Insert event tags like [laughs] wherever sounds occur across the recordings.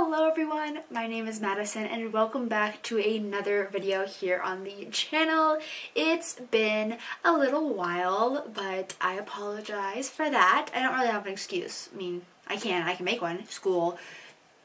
Hello everyone, my name is Madison and welcome back to another video here on the channel. It's been a little while, but I apologize for that. I don't really have an excuse. I mean, I can, I can make one. School,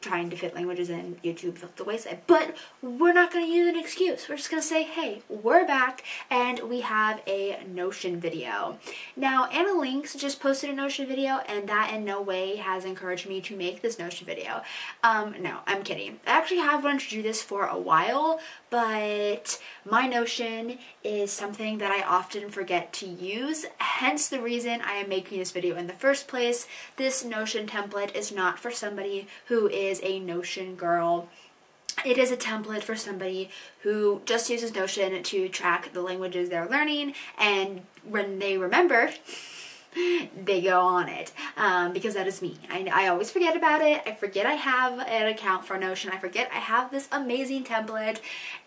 trying to fit languages in YouTube felt the wayside. But we're not going to use an excuse. We're just going to say, hey, we're back and we have a Notion video. Now, Anna Lenkovska just posted a Notion video and that in no way has encouraged me to make this Notion video. Um, no, I'm kidding. I actually have wanted to do this for a while, but my Notion is something that I often forget to use, hence the reason I am making this video in the first place. This Notion template is not for somebody who is a Notion girl. It is a template for somebody who just uses Notion to track the languages they're learning and when they remember [laughs] they go on it um, because that is me. I, I always forget about it. I forget I have an account for Notion. I forget I have this amazing template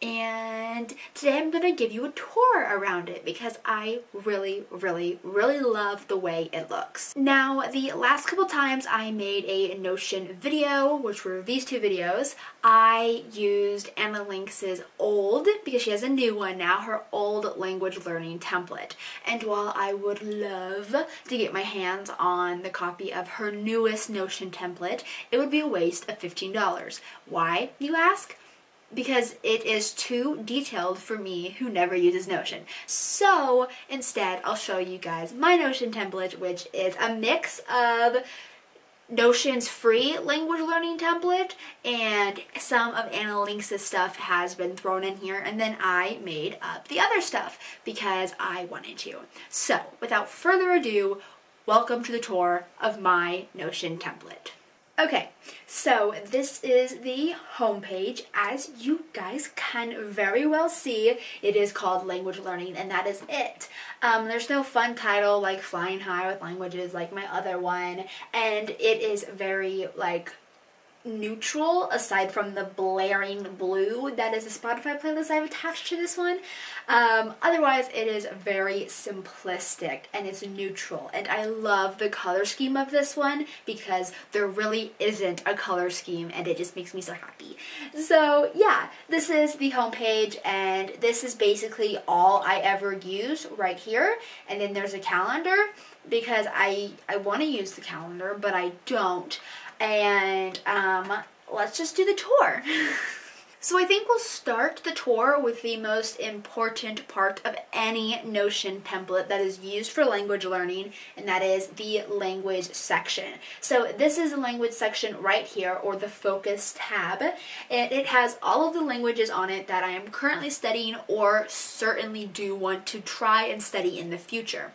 and today I'm going to give you a tour around it because I really, really, really love the way it looks. Now, the last couple times I made a Notion video, which were these two videos, I used Anna Lenkovska's old, because she has a new one now, her old language learning template. And while I would love to get my hands on the copy of her newest Notion template, it would be a waste of $15. Why, you ask? because it is too detailed for me who never uses Notion. So instead, I'll show you guys my Notion template, which is a mix of Notion's free language learning template and some of Anna Lenkovska' stuff has been thrown in here and then I made up the other stuff because I wanted to. So without further ado, welcome to the tour of my Notion template. Okay, so this is the homepage. As you guys can very well see, it is called Language Learning, and that is it. Um, there's no fun title like Flying High with Languages like my other one, and it is very like neutral aside from the blaring blue that is the Spotify playlist I've attached to this one. Um, otherwise, it is very simplistic and it's neutral. And I love the color scheme of this one because there really isn't a color scheme and it just makes me so happy. So yeah, this is the homepage and this is basically all I ever use right here. And then there's a calendar because I, I want to use the calendar, but I don't and um, let's just do the tour. [laughs] So I think we'll start the tour with the most important part of any Notion template that is used for language learning, and that is the language section. So this is the language section right here, or the focus tab, and it has all of the languages on it that I am currently studying or certainly do want to try and study in the future.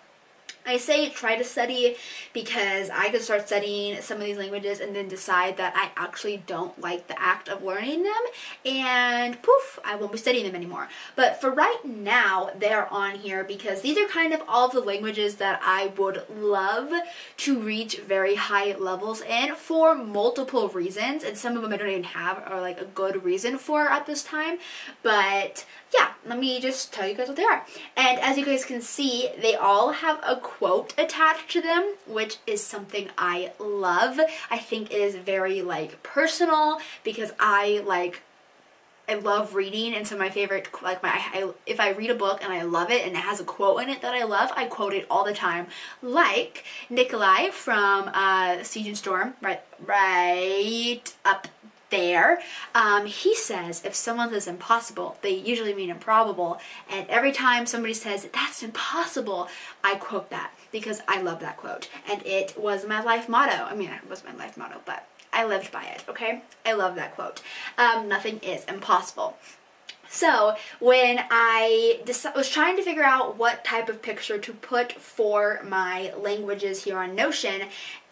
I say try to study because I could start studying some of these languages and then decide that I actually don't like the act of learning them and poof, I won't be studying them anymore. But for right now, they're on here because these are kind of all of the languages that I would love to reach very high levels in for multiple reasons and some of them I don't even have or like a good reason for at this time. But yeah, let me just tell you guys what they are. And as you guys can see, they all have a quote attached to them, which is something I love. I think it is very like personal because I like I love reading and so my favorite like my I, if I read a book and I love it and it has a quote in it that I love I quote it all the time like Nikolai from uh, Siege and Storm right right up there. Um, he says if someone says impossible, they usually mean improbable. And every time somebody says, that's impossible, I quote that because I love that quote. And it was my life motto. I mean, it was my life motto, but I lived by it, okay? I love that quote. Um, nothing is impossible. So when I was trying to figure out what type of picture to put for my languages here on Notion,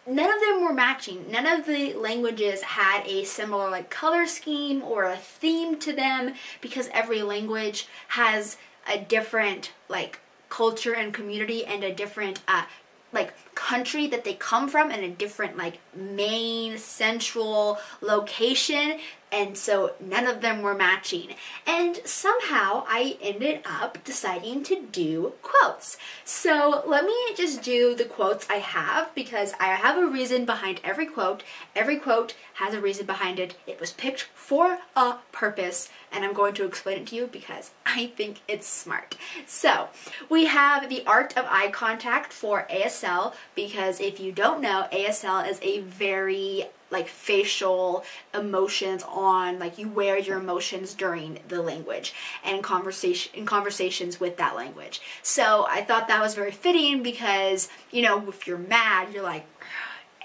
none of them were matching. None of the languages had a similar like color scheme or a theme to them because every language has a different like culture and community and a different uh, like country that they come from and a different like main central location and so none of them were matching. And somehow I ended up deciding to do quotes. So let me just do the quotes I have because I have a reason behind every quote. Every quote has a reason behind it. It was picked for a purpose and I'm going to explain it to you because [laughs] I think it's smart. So we have the art of eye contact for ASL because if you don't know, ASL is a very like facial emotions on like you wear your emotions during the language and conversation in conversations with that language. So i thought that was very fitting because you know if you're mad you're like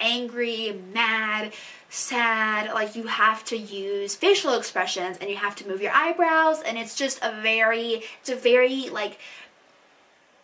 angry mad sad like you have to use facial expressions and you have to move your eyebrows and it's just a very it's a very like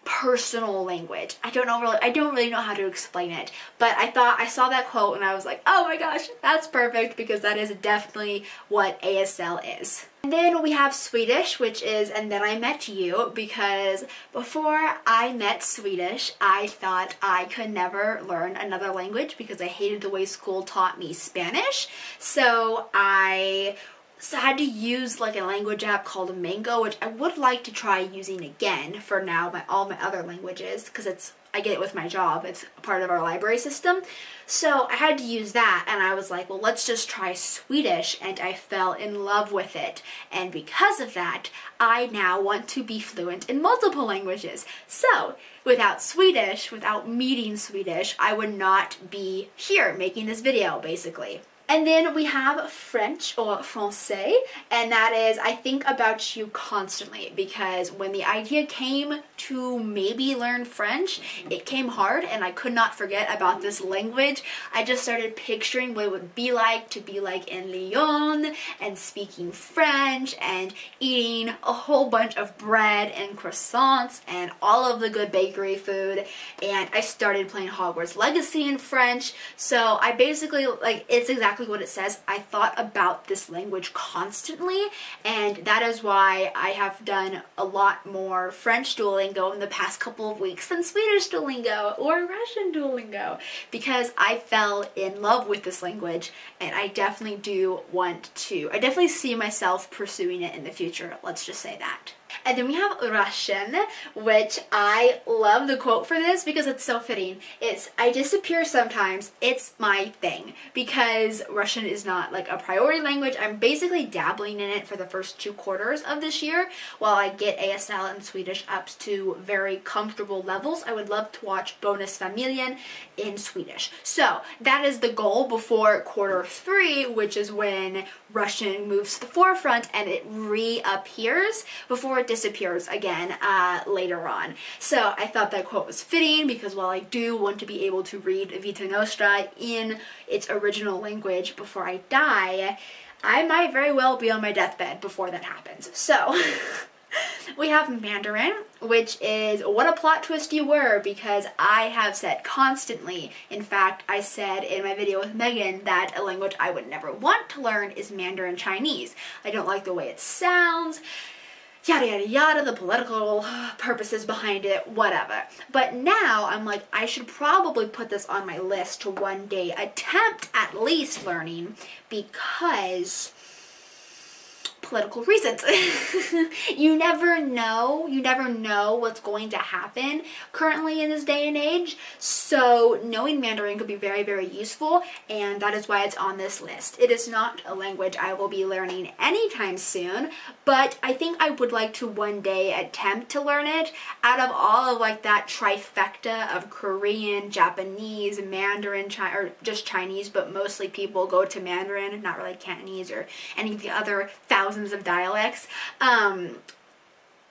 personal language. I don't know really I don't really know how to explain it, but I thought I saw that quote and I was like, "Oh my gosh, that's perfect because that is definitely what ASL is." And then we have Swedish, which is and then I met you because before I met Swedish, I thought I could never learn another language because I hated the way school taught me Spanish. So I so I had to use like a language app called Mango, which I would like to try using again for now my all my other languages because it's I get it with my job. It's part of our library system. So I had to use that and I was like, well, let's just try Swedish and I fell in love with it. And because of that, I now want to be fluent in multiple languages. So without Swedish, without meeting Swedish, I would not be here making this video basically. And then we have French or Francais, and that is I think about you constantly because when the idea came to maybe learn French, it came hard and I could not forget about this language. I just started picturing what it would be like to be like in Lyon and speaking French and eating a whole bunch of bread and croissants and all of the good bakery food. And I started playing Hogwarts Legacy in French. So I basically, like, it's exactly exactly what it says. I thought about this language constantly, and that is why I have done a lot more French Duolingo in the past couple of weeks than Swedish Duolingo or Russian Duolingo, because I fell in love with this language, and I definitely do want to, I definitely see myself pursuing it in the future. Let's just say that. And then we have Russian, which I love the quote for this because it's so fitting. It's, I disappear sometimes, it's my thing. Because Russian is not like a priority language. I'm basically dabbling in it for the first two quarters of this year while I get ASL and Swedish up to very comfortable levels. I would love to watch Bonusfamiljen in Swedish. So that is the goal before quarter three, which is when Russian moves to the forefront and it reappears before it disappears again uh, later on. So I thought that quote was fitting because while I do want to be able to read Vita Nostra in its original language before I die, I might very well be on my deathbed before that happens. So [laughs] we have Mandarin, which is what a plot twist you were because I have said constantly, in fact, I said in my video with Megan that a language I would never want to learn is Mandarin Chinese. I don't like the way it sounds yada yada yada, the political purposes behind it, whatever. But now I'm like, I should probably put this on my list to one day attempt at least learning because political reasons. [laughs] you never know, you never know what's going to happen currently in this day and age. So knowing Mandarin could be very, very useful and that is why it's on this list. It is not a language I will be learning anytime soon, but I think I would like to one day attempt to learn it out of all of like that trifecta of Korean, Japanese, Mandarin, Chi or just Chinese, but mostly people go to Mandarin, not really Cantonese or any of the other thousands thousands of dialects. Um,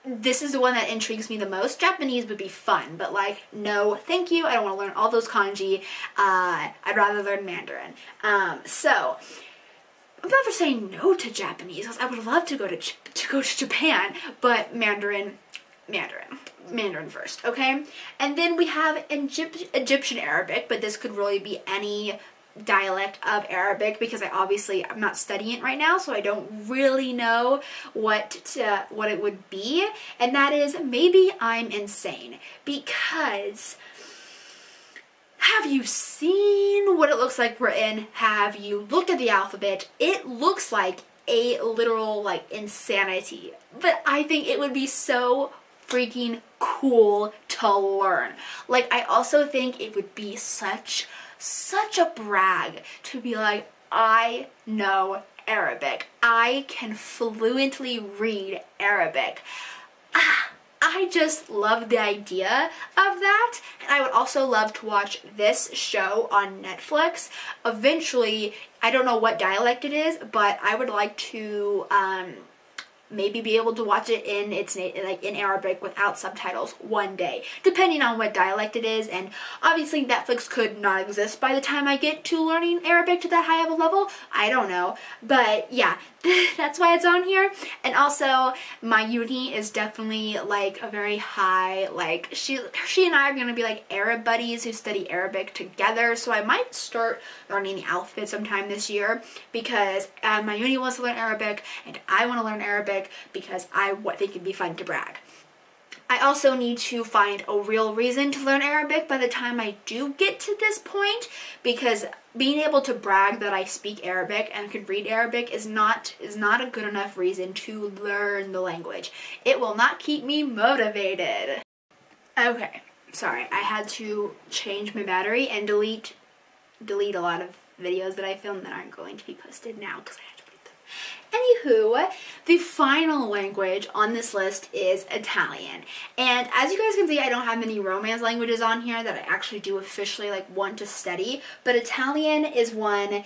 this is the one that intrigues me the most. Japanese would be fun, but like, no, thank you. I don't want to learn all those kanji. Uh, I'd rather learn Mandarin. Um, so, I'm never saying no to Japanese. because I would love to go to to go to Japan, but Mandarin, Mandarin, Mandarin first, okay? And then we have Egypt, Egyptian Arabic, but this could really be any dialect of Arabic because I obviously I'm not studying it right now so I don't really know what to, what it would be and that is maybe I'm insane because have you seen what it looks like written? Have you looked at the alphabet? It looks like a literal like insanity. But I think it would be so freaking cool to learn. Like I also think it would be such such a brag to be like I know Arabic. I can fluently read Arabic. Ah, I just love the idea of that. And I would also love to watch this show on Netflix. Eventually, I don't know what dialect it is, but I would like to um, maybe be able to watch it in its like in Arabic without subtitles one day, depending on what dialect it is. And obviously, Netflix could not exist by the time I get to learning Arabic to that high of a level. I don't know, but yeah, [laughs] that's why it's on here. And also, Myuni is definitely like a very high like she she and I are gonna be like Arab buddies who study Arabic together. So I might start learning the alphabet sometime this year because uh, Myuni wants to learn Arabic and I want to learn Arabic because I think it'd be fun to brag. I also need to find a real reason to learn Arabic by the time I do get to this point because being able to brag that I speak Arabic and can read Arabic is not is not a good enough reason to learn the language. It will not keep me motivated. Okay, sorry. I had to change my battery and delete delete a lot of videos that I filmed that aren't going to be posted now because I Anywho, the final language on this list is Italian. And as you guys can see, I don't have many romance languages on here that I actually do officially like want to study, but Italian is one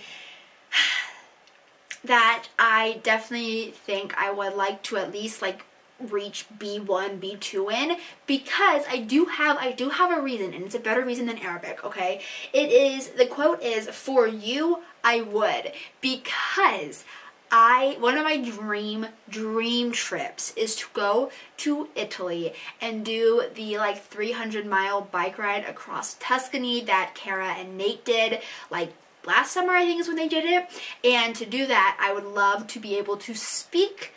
[sighs] that I definitely think I would like to at least like reach B1, B2 in because I do have I do have a reason and it's a better reason than Arabic, okay? It is the quote is for you I would because I one of my dream dream trips is to go to Italy and do the like 300 mile bike ride across Tuscany that Kara and Nate did like last summer I think is when they did it. And to do that I would love to be able to speak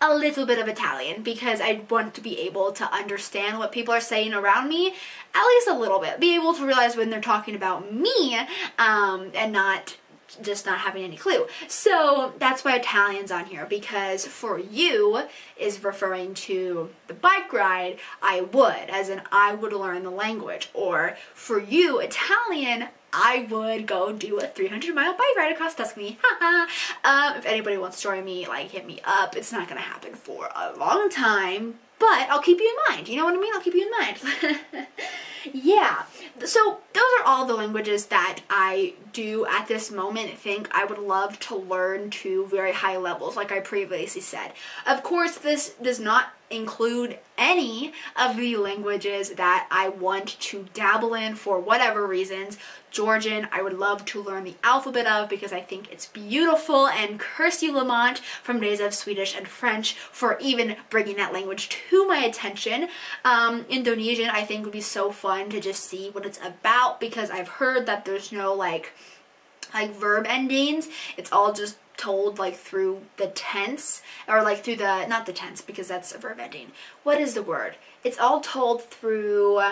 a little bit of Italian because I want to be able to understand what people are saying around me at least a little bit. Be able to realize when they're talking about me um, and not just not having any clue. So that's why Italian's on here because for you is referring to the bike ride, I would, as in I would learn the language. Or for you, Italian, I would go do a 300 mile bike ride across Tuscany. [laughs] um, if anybody wants to join me, like hit me up. It's not gonna happen for a long time, but I'll keep you in mind. You know what I mean? I'll keep you in mind. [laughs] yeah, so those are all the languages that I do at this moment think I would love to learn to very high levels, like I previously said. Of course, this does not include any of the languages that I want to dabble in for whatever reasons. Georgian, I would love to learn the alphabet of because I think it's beautiful, and Kirsty Lamont from Days of Swedish and French for even bringing that language to my attention. Um, Indonesian, I think would be so fun to just see what it's about because I've heard that there's no like like verb endings. It's all just told like through the tense or like through the not the tense because that's a verb ending. What is the word? It's all told through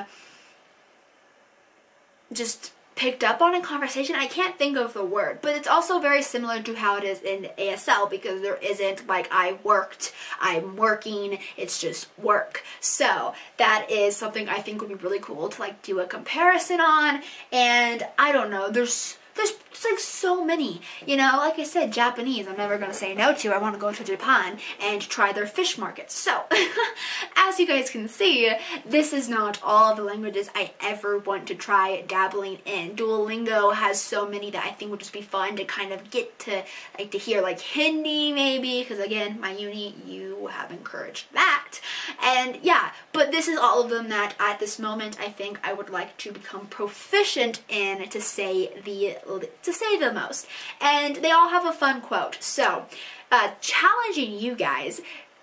just picked up on in conversation. I can't think of the word, but it's also very similar to how it is in ASL because there isn't like I worked, I'm working, it's just work. So that is something I think would be really cool to like do a comparison on and I don't know, there's there's, like so many. You know, like I said, Japanese I'm never going to say no to. I want to go to Japan and try their fish markets. So, [laughs] as you guys can see, this is not all the languages I ever want to try dabbling in. Duolingo has so many that I think would just be fun to kind of get to, like to hear like Hindi maybe, because again, Myuni, you have encouraged that. And yeah, but this is all of them that at this moment I think I would like to become proficient in to say the to say the most. And they all have a fun quote. So, uh, challenging you guys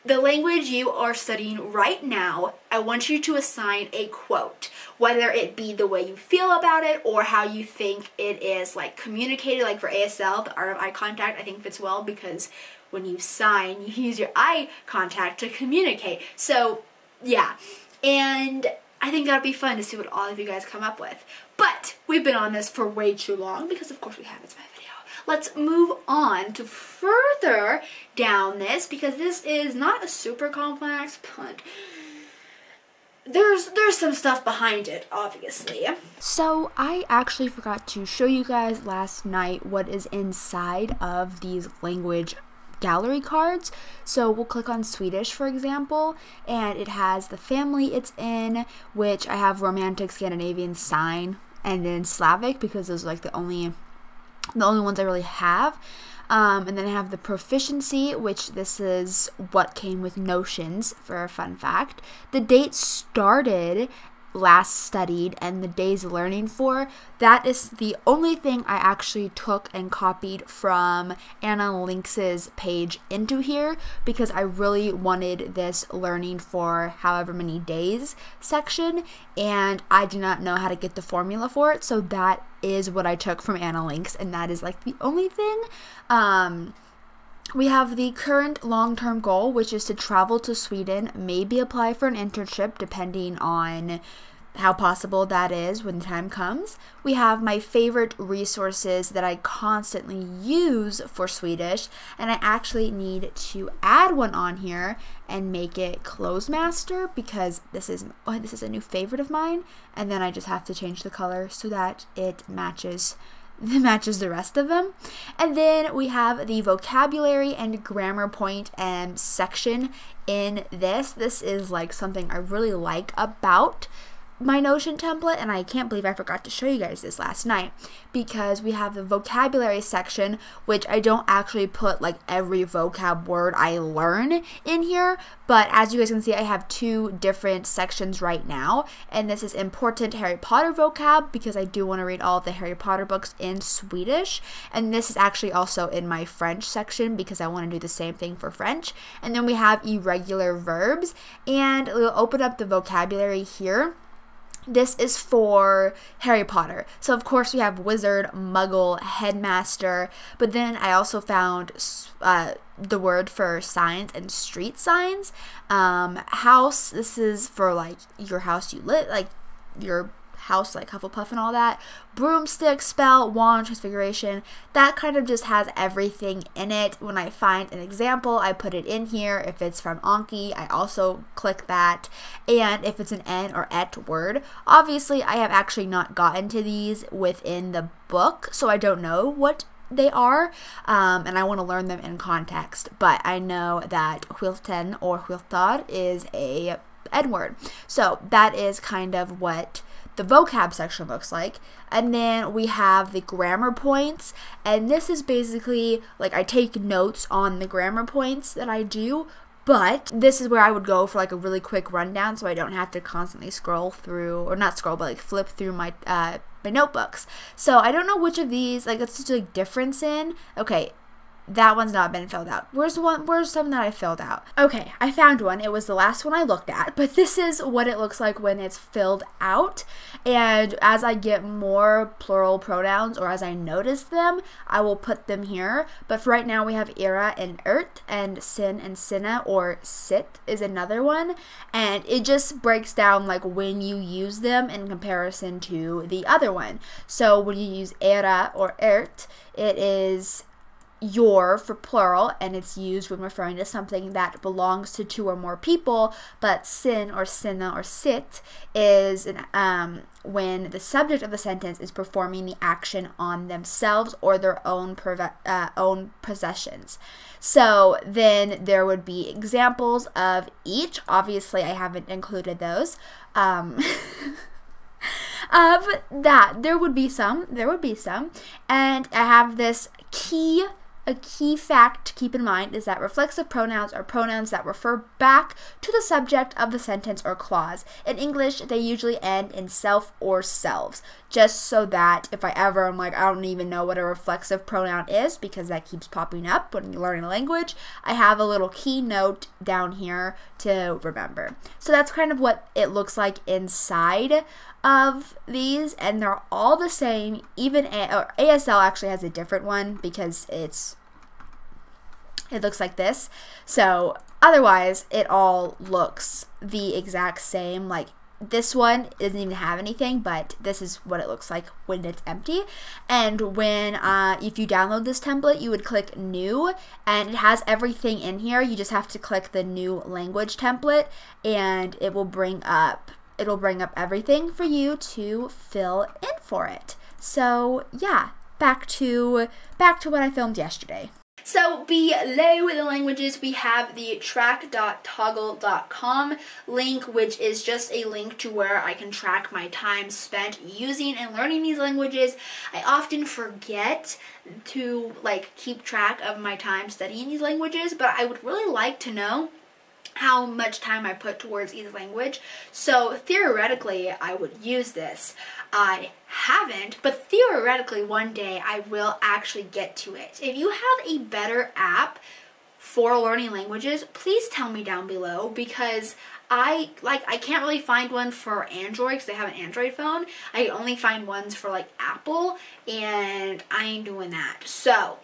the language you are studying right now, I want you to assign a quote, whether it be the way you feel about it or how you think it is like communicated, like for ASL, the art of eye contact, I think fits well because when you sign, you use your eye contact to communicate. So, yeah. And I think that'd be fun to see what all of you guys come up with. But we've been on this for way too long because of course we have. It's my video. Let's move on to further down this because this is not a super complex, but there's there's some stuff behind it obviously so i actually forgot to show you guys last night what is inside of these language gallery cards so we'll click on swedish for example and it has the family it's in which i have romantic scandinavian sign and then slavic because those are like the only the only ones i really have um, and then I have the proficiency, which this is what came with notions for a fun fact. The date started last studied and the days learning for, that is the only thing I actually took and copied from Anna Lenkovska's page into here because I really wanted this learning for however many days section and I do not know how to get the formula for it. So that is what I took from Anna Lenkovska and that is like the only thing. Um, we have the current long term goal, which is to travel to Sweden, maybe apply for an internship depending on how possible that is when the time comes. We have my favorite resources that I constantly use for Swedish, and I actually need to add one on here and make it Clozemaster because this is oh, this is a new favorite of mine, and then I just have to change the color so that it matches matches the rest of them. And then we have the vocabulary and grammar point and section in this. This is like something I really like about my Notion template, and I can't believe I forgot to show you guys this last night because we have the vocabulary section, which I don't actually put like every vocab word I learn in here, but as you guys can see, I have two different sections right now, and this is important Harry Potter vocab because I do want to read all the Harry Potter books in Swedish, and this is actually also in my French section because I want to do the same thing for French, and then we have irregular verbs, and we'll open up the vocabulary here this is for Harry Potter. So, of course, we have wizard, muggle, headmaster, but then I also found uh, the word for signs and street signs. Um, house, this is for like your house you live, like your house like Hufflepuff and all that. Broomstick, spell, wand, transfiguration. That kind of just has everything in it. When I find an example, I put it in here. If it's from Anki, I also click that. And if it's an N or et word, obviously I have actually not gotten to these within the book, so I don't know what they are, um, and I want to learn them in context. But I know that Huilten or Huiltar is a N word. So that is kind of what the vocab section looks like. And then we have the grammar points. And this is basically like I take notes on the grammar points that I do. But this is where I would go for like a really quick rundown so I don't have to constantly scroll through, or not scroll, but like flip through my uh, my notebooks. So I don't know which of these, like, let's just like difference in. Okay, that one's not been filled out. Where's one? Where's some that I filled out? Okay, I found one. It was the last one I looked at, but this is what it looks like when it's filled out. And as I get more plural pronouns or as I notice them, I will put them here. But for right now, we have era and ert, and sin and sinna or sit is another one. And it just breaks down like when you use them in comparison to the other one. So when you use era or ert, it is your for plural and it's used when referring to something that belongs to two or more people but sin or sinna or sit is an, um, when the subject of the sentence is performing the action on themselves or their own uh, own possessions. So then there would be examples of each. Obviously i haven't included those. Um, [laughs] of that there would be some there would be some. And i have this key a key fact to keep in mind is that reflexive pronouns are pronouns that refer back to the subject of the sentence or clause. In English, they usually end in self or selves, just so that if I ever am like, I don't even know what a reflexive pronoun is because that keeps popping up when you're learning a language, I have a little key note down here to remember. So that's kind of what it looks like inside of these and they're all the same even a- ASL actually has a different one because it's it looks like this so otherwise it all looks the exact same like this one doesn't even have anything, but this is what it looks like when it's empty. And when, uh, if you download this template, you would click new and it has everything in here. You just have to click the new language template and it will bring up, it'll bring up everything for you to fill in for it. So yeah, back to, back to what I filmed yesterday. So below the languages, we have the track.toggl.com link, which is just a link to where I can track my time spent using and learning these languages. I often forget to like keep track of my time studying these languages, but I would really like to know how much time I put towards each language. So theoretically, I would use this. I haven't, but theoretically one day I will actually get to it. If you have a better app for learning languages, please tell me down below because I like I can't really find one for Android because I have an Android phone. I only find ones for like Apple and I ain't doing that. So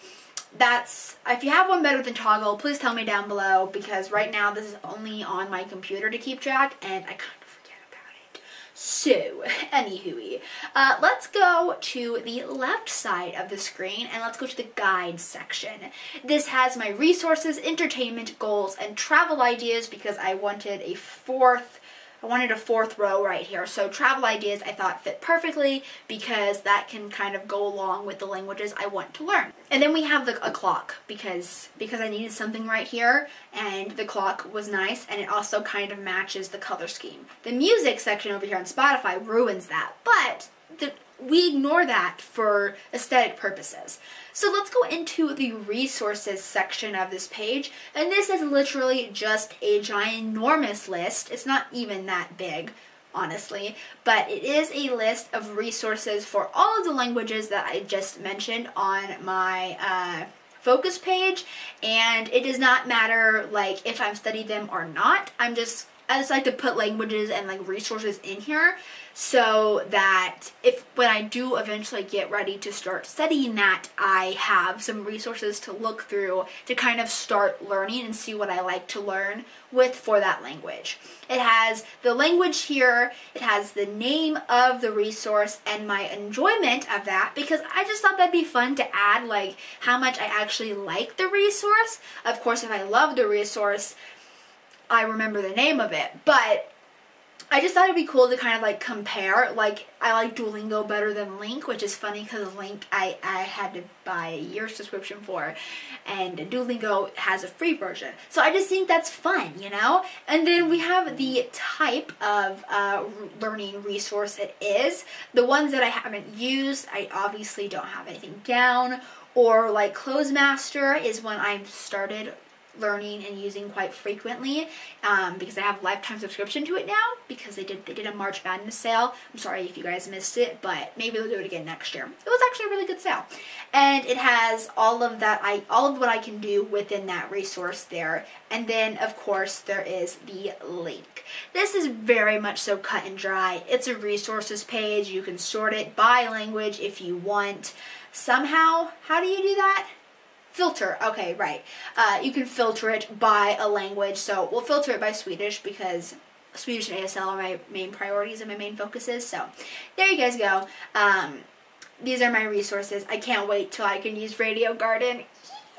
that's if you have one better than Toggl, please tell me down below because right now this is only on my computer to keep track and I kind of forget about it. So [laughs] anywho uh, let's go to the left side of the screen and let's go to the guide section. This has my resources entertainment goals and travel ideas because I wanted a fourth I wanted a fourth row right here. So travel ideas I thought fit perfectly because that can kind of go along with the languages I want to learn. And then we have the, a clock because because I needed something right here and the clock was nice and it also kind of matches the color scheme. The music section over here on Spotify ruins that, but the, we ignore that for aesthetic purposes. So let's go into the resources section of this page. And this is literally just a ginormous list. It's not even that big, honestly. But it is a list of resources for all of the languages that I just mentioned on my uh, focus page. And it does not matter like if I've studied them or not. I'm just I just like to put languages and like resources in here so that if when I do eventually get ready to start studying that, I have some resources to look through to kind of start learning and see what I like to learn with for that language. It has the language here, it has the name of the resource and my enjoyment of that because I just thought that'd be fun to add like how much I actually like the resource. Of course, if I love the resource, I remember the name of it, but I just thought it'd be cool to kind of like compare. Like I like Duolingo better than LingQ, which is funny because LingQ I, I had to buy a year subscription for, and Duolingo has a free version. So I just think that's fun, you know? And then we have the type of uh, learning resource it is. The ones that I haven't used, I obviously don't have anything down. Or like Clozemaster is when I started learning and using quite frequently um, because I have lifetime subscription to it now because they did they did a March Madness sale. I'm sorry if you guys missed it, but maybe they'll do it again next year. It was actually a really good sale, and it has all of that I all of what I can do within that resource there. And then of course there is the link. This is very much so cut and dry. It's a resources page. You can sort it by language if you want. Somehow, how do you do that? Filter. Okay, right. Uh, you can filter it by a language. So we'll filter it by Swedish because Swedish and ASL are my main priorities and my main focuses. So there you guys go. Um, these are my resources. I can't wait till I can use Radio Garden.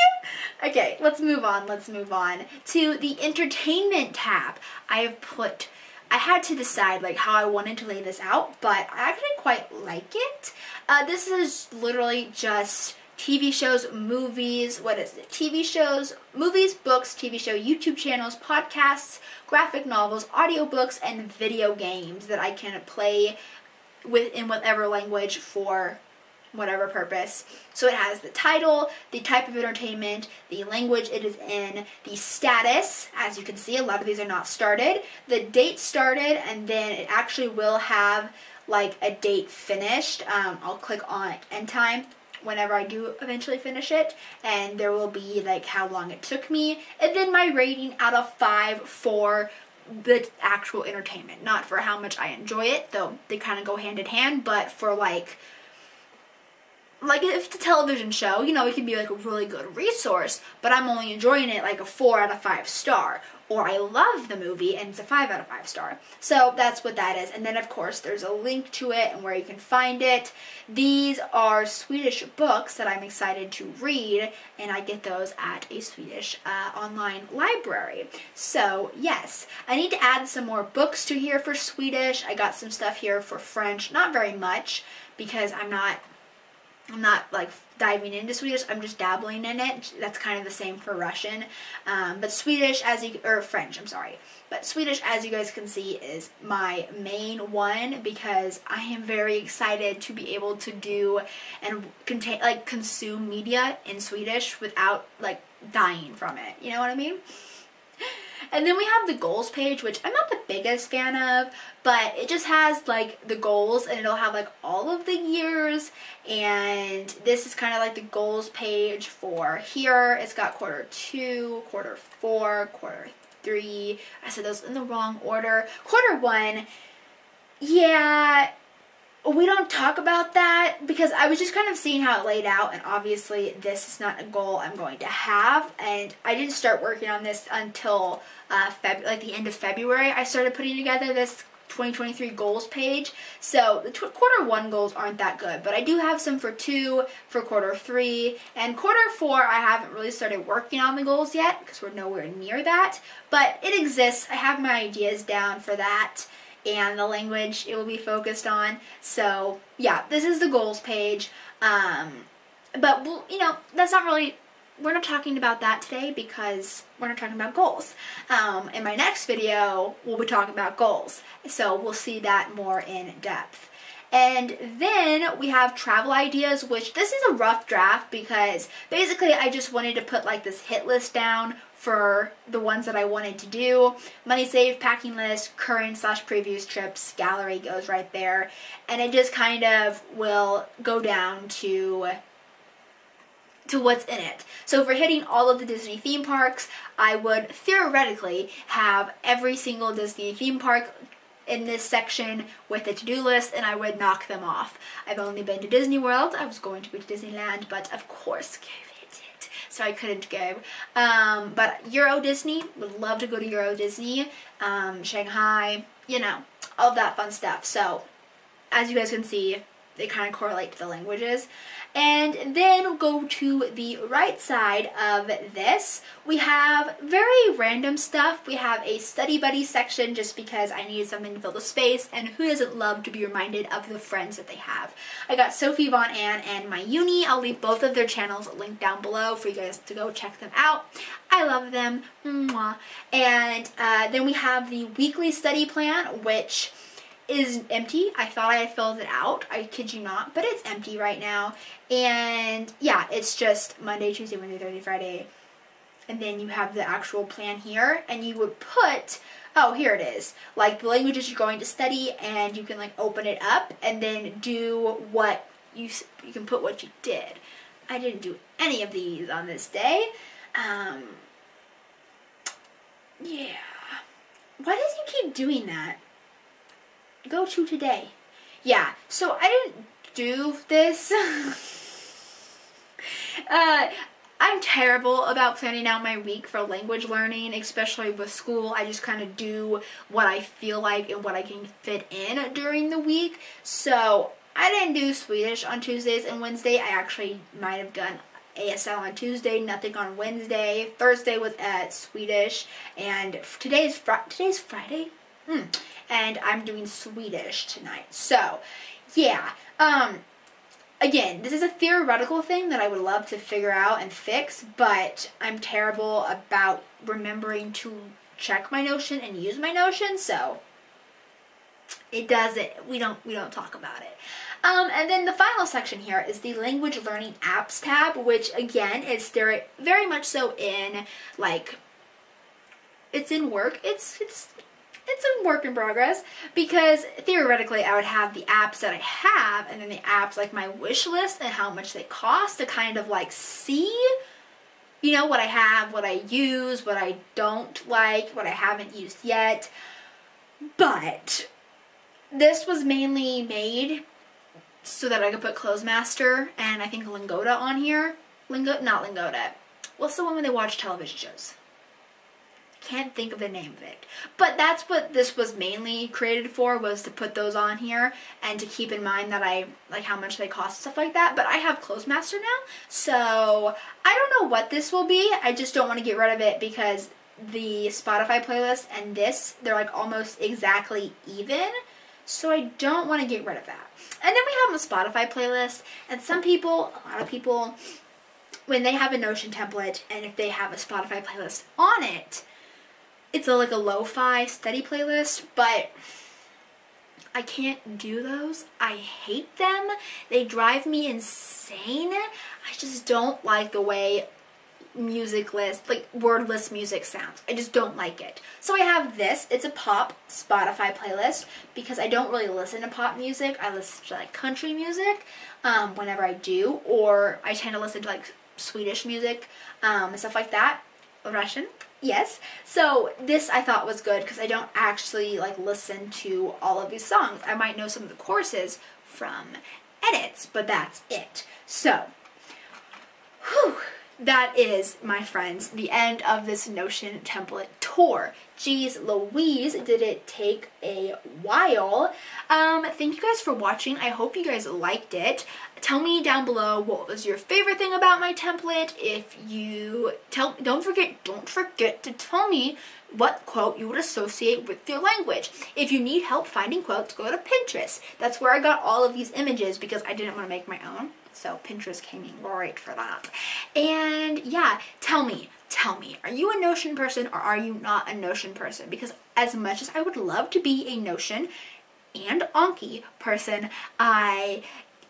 [laughs] okay, let's move on. Let's move on to the entertainment tab. I have put I had to decide like how I wanted to lay this out, but I actually quite like it. Uh, this is literally just TV shows, movies, what is it? TV shows, movies, books, TV show, YouTube channels, podcasts, graphic novels, audiobooks, and video games that I can play with in whatever language for whatever purpose. So it has the title, the type of entertainment, the language it is in, the status, as you can see, a lot of these are not started, the date started, and then it actually will have like a date finished. Um, I'll click on end time whenever I do eventually finish it and there will be like how long it took me and then my rating out of 5 for the actual entertainment not for how much I enjoy it though they kind of go hand in hand but for like like if it's a television show, you know, it can be like a really good resource, but I'm only enjoying it like a 4 out of 5 star. Or I love the movie and it's a 5 out of 5 star. So that's what that is. And then of course there's a link to it and where you can find it. These are Swedish books that I'm excited to read and I get those at a Swedish uh, online library. So yes, I need to add some more books to here for Swedish. I got some stuff here for French, not very much because I'm not I'm not like diving into Swedish. I'm just dabbling in it. That's kind of the same for Russian. Um, but Swedish, as you or French, I'm sorry. But Swedish, as you guys can see, is my main one because I am very excited to be able to do and contain like consume media in Swedish without like dying from it. You know what I mean? And then we have the goals page, which I'm not the biggest fan of, but it just has like the goals and it'll have like all of the years. And this is kind of like the goals page for here. It's got quarter two, quarter four, quarter three. I said those in the wrong order. Quarter one, yeah, we don't talk about that because I was just kind of seeing how it laid out and obviously this is not a goal I'm going to have and I didn't start working on this until uh, Feb like the end of February I started putting together this 2023 goals page. So the quarter one goals aren't that good but I do have some for two for quarter three and quarter four I haven't really started working on the goals yet because we're nowhere near that but it exists. I have my ideas down for that and the language it will be focused on. So yeah, this is the goals page. Um, but we'll, you know, that's not really, we're not talking about that today because we're not talking about goals. Um, in my next video, we'll be talking about goals. So we'll see that more in depth. And then we have travel ideas, which this is a rough draft because basically I just wanted to put like this hit list down for the ones that I wanted to do. Money saved, packing list, current slash previous trips, gallery goes right there. And it just kind of will go down to to what's in it. So for hitting all of the Disney theme parks, I would theoretically have every single Disney theme park in this section with a to-do list and I would knock them off. I've only been to Disney World. I was going to go to Disneyland, but of course so I couldn't go. Um, but Euro Disney, would love to go to Euro Disney, um, Shanghai, you know, all that fun stuff. So as you guys can see, they kind of correlate to the languages. And then go to the right side of this. We have very random stuff. We have a study buddy section just because I needed something to fill the space and who doesn't love to be reminded of the friends that they have. I got Sophie Von Ahn and Myuni. I'll leave both of their channels linked down below for you guys to go check them out. I love them. Mwah. And uh, then we have the weekly study plan, which is empty. I thought I filled it out. I kid you not, but it's empty right now. And yeah, it's just Monday, Tuesday, Wednesday, Thursday, Friday. And then you have the actual plan here, and you would put, oh, here it is, like the languages you're going to study, and you can like open it up and then do what you, you can put what you did. I didn't do any of these on this day. Um, yeah. Why does he keep doing that? Go to today. Yeah, so I didn't do this. [laughs] uh, I'm terrible about planning out my week for language learning, especially with school. I just kind of do what I feel like and what I can fit in during the week. So I didn't do Swedish on Tuesdays and Wednesday. I actually might have done ASL on Tuesday, nothing on Wednesday. Thursday was at Swedish, and today's fr today's Friday. Hmm and I'm doing Swedish tonight. So, yeah. Um, again, this is a theoretical thing that I would love to figure out and fix, but I'm terrible about remembering to check my Notion and use my Notion, so it does it. We don't we don't talk about it. Um, and then the final section here is the language learning apps tab, which again is very much so in like it's in work. It's it's it's a work in progress because theoretically I would have the apps that I have and then the apps like my wish list and how much they cost to kind of like see you know what I have, what I use, what I don't like, what I haven't used yet. But this was mainly made so that I could put Clozemaster and I think Lingoda on here. Lingo, not Lingoda. What's the one when they watch television shows? Can't think of the name of it. But that's what this was mainly created for, was to put those on here and to keep in mind that I, like how much they cost stuff like that. But I have Clothes Clozemaster now, so I don't know what this will be. I just don't want to get rid of it because the Spotify playlist and this, they're like almost exactly even. So I don't want to get rid of that. And then we have a Spotify playlist, and some people, a lot of people, when they have a Notion template and if they have a Spotify playlist on it, it's a, like a lo-fi study playlist, but I can't do those. I hate them. They drive me insane. I just don't like the way music list, like wordless music sounds. I just don't like it. So I have this. It's a pop Spotify playlist because I don't really listen to pop music. I listen to like country music um, whenever I do, or I tend to listen to like Swedish music um, and stuff like that. Russian, yes. So this I thought was good because I don't actually like listen to all of these songs. I might know some of the choruses from edits, but that's it. So, whew that is, my friends, the end of this Notion template tour. Geez Louise, did it take a while. Um, thank you guys for watching. I hope you guys liked it. Tell me down below what was your favorite thing about my template. If you tell, don't forget, don't forget to tell me what quote you would associate with your language. If you need help finding quotes, go to Pinterest. That's where I got all of these images because I didn't want to make my own. So Pinterest came in great for that. And yeah, tell me, tell me, are you a Notion person or are you not a Notion person? Because as much as I would love to be a Notion and Anki person, I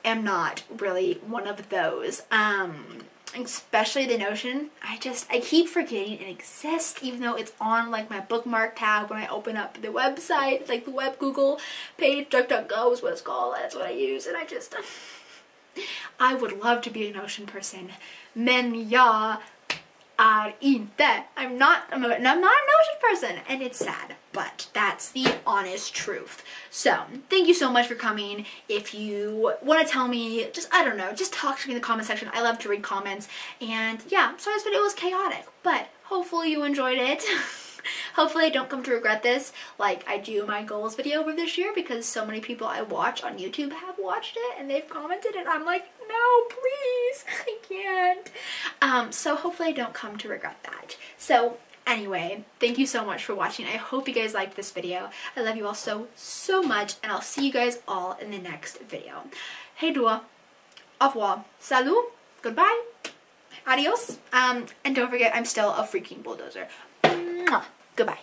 am not really one of those. Um, especially the Notion, I just, I keep forgetting it exists even though it's on like my bookmark tab when I open up the website, like the web Google page, DuckDuckGo is what it's called, that's what I use, and I just, [laughs] I would love to be a Notion person. Men jag är inte. I'm not, I'm, not a Notion person. And it's sad, but that's the honest truth. So, thank you so much for coming. If you want to tell me, just, I don't know, just talk to me in the comment section. I love to read comments. And yeah, sorry this video was chaotic, but hopefully you enjoyed it. [laughs] [laughs] Hopefully I don't come to regret this like I do my goals video for this year because so many people I watch on YouTube have watched it and they've commented and I'm like, no, please, [laughs] I can't. Um, so hopefully I don't come to regret that. So anyway, thank you so much for watching. I hope you guys liked this video. I love you all so, so much and I'll see you guys all in the next video. Hej då, au revoir, salut, goodbye, adios, um, and don't forget I'm still a freaking bulldozer. Goodbye.